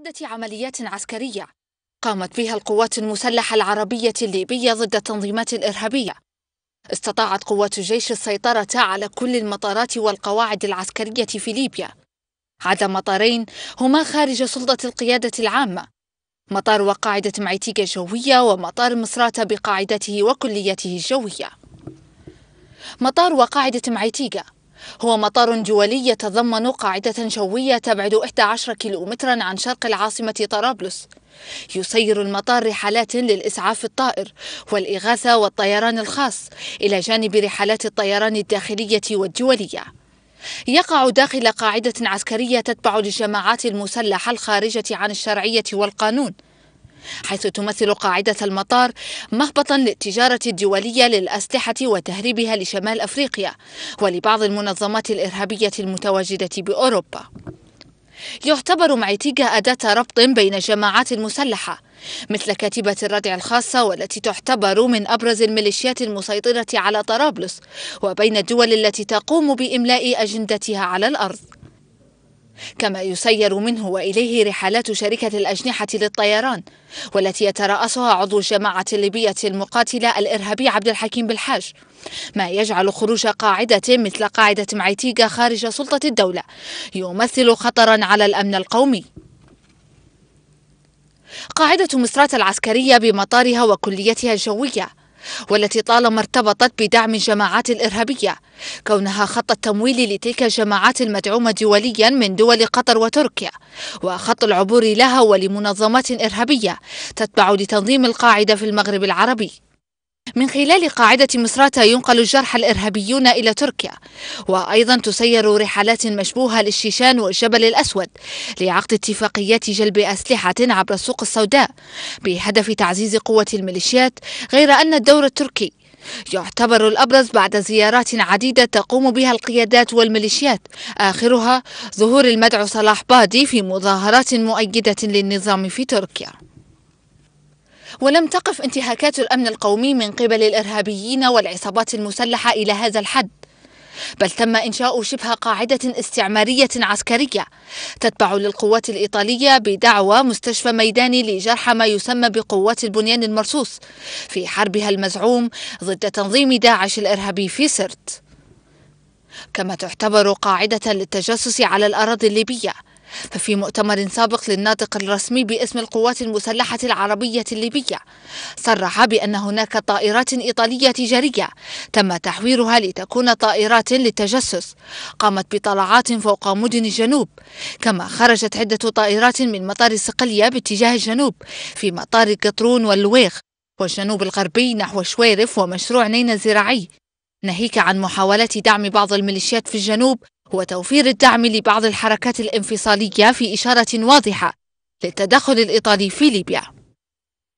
عدة عمليات عسكرية قامت بها القوات المسلحة العربية الليبية ضد التنظيمات الإرهابية. استطاعت قوات الجيش السيطرة على كل المطارات والقواعد العسكرية في ليبيا. عدا مطارين هما خارج سلطة القيادة العامة. مطار وقاعدة معيتيكا الجوية ومطار مصراتة بقاعدته وكليته الجوية. مطار وقاعدة معيتيكا هو مطار دولي يتضمن قاعدة جوية تبعد 11 كيلومترا عن شرق العاصمة طرابلس. يسير المطار رحلات للإسعاف الطائر والإغاثة والطيران الخاص إلى جانب رحلات الطيران الداخلية والدولية يقع داخل قاعدة عسكرية تتبع للجماعات المسلحة الخارجة عن الشرعية والقانون. حيث تمثل قاعدة المطار مهبطا للتجارة الدولية للأسلحة وتهريبها لشمال أفريقيا ولبعض المنظمات الإرهابية المتواجدة بأوروبا. يعتبر معيتيغا أداة ربط بين الجماعات المسلحة مثل كتيبة الردع الخاصة والتي تعتبر من أبرز الميليشيات المسيطرة على طرابلس وبين الدول التي تقوم بإملاء أجندتها على الأرض. كما يسير منه وإليه رحلات شركة الأجنحة للطيران والتي يترأسها عضو الجماعة الليبية المقاتلة الإرهابي عبد الحكيم بالحاج. ما يجعل خروج قاعدة مثل قاعدة معيتيغا خارج سلطة الدولة يمثل خطرا على الأمن القومي. قاعدة مصرات العسكرية بمطارها وكليتها الجوية والتي طالما ارتبطت بدعم الجماعات الإرهابية. كونها خط التمويل لتلك الجماعات المدعومة دوليا من دول قطر وتركيا. وخط العبور لها ولمنظمات إرهابية تتبع لتنظيم القاعدة في المغرب العربي. من خلال قاعدة مصراتة ينقل الجرحى الإرهابيون إلى تركيا. وأيضا تسير رحلات مشبوهة للشيشان والجبل الأسود لعقد اتفاقيات جلب أسلحة عبر السوق السوداء بهدف تعزيز قوة الميليشيات غير أن الدور التركي يعتبر الأبرز بعد زيارات عديدة تقوم بها القيادات والميليشيات. آخرها ظهور المدعو صلاح بادي في مظاهرات مؤيدة للنظام في تركيا. ولم تقف انتهاكات الأمن القومي من قبل الإرهابيين والعصابات المسلحة إلى هذا الحد. بل تم إنشاء شبه قاعدة استعمارية عسكرية تتبع للقوات الإيطالية بدعوى مستشفى ميداني لجرح ما يسمى بقوات البنيان المرصوص في حربها المزعوم ضد تنظيم داعش الإرهابي في سرت. كما تعتبر قاعدة للتجسس على الأراضي الليبية ففي مؤتمر سابق للناطق الرسمي باسم القوات المسلحة العربية الليبية صرح بأن هناك طائرات إيطالية تجارية تم تحويرها لتكون طائرات للتجسس قامت بطلعات فوق مدن الجنوب كما خرجت عدة طائرات من مطار صقلية باتجاه الجنوب في مطار قطرون واللويغ والجنوب الغربي نحو شويرف ومشروع نينا الزراعي ناهيك عن محاولات دعم بعض الميليشيات في الجنوب وتوفير الدعم لبعض الحركات الانفصالية في إشارة واضحة للتدخل الإيطالي في ليبيا.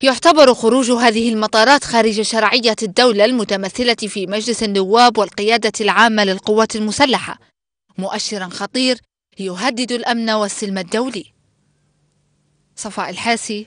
يعتبر خروج هذه المطارات خارج شرعية الدولة المتمثلة في مجلس النواب والقيادة العامة للقوات المسلحة مؤشرا خطير يهدد الأمن والسلم الدولي. صفاء الحاسي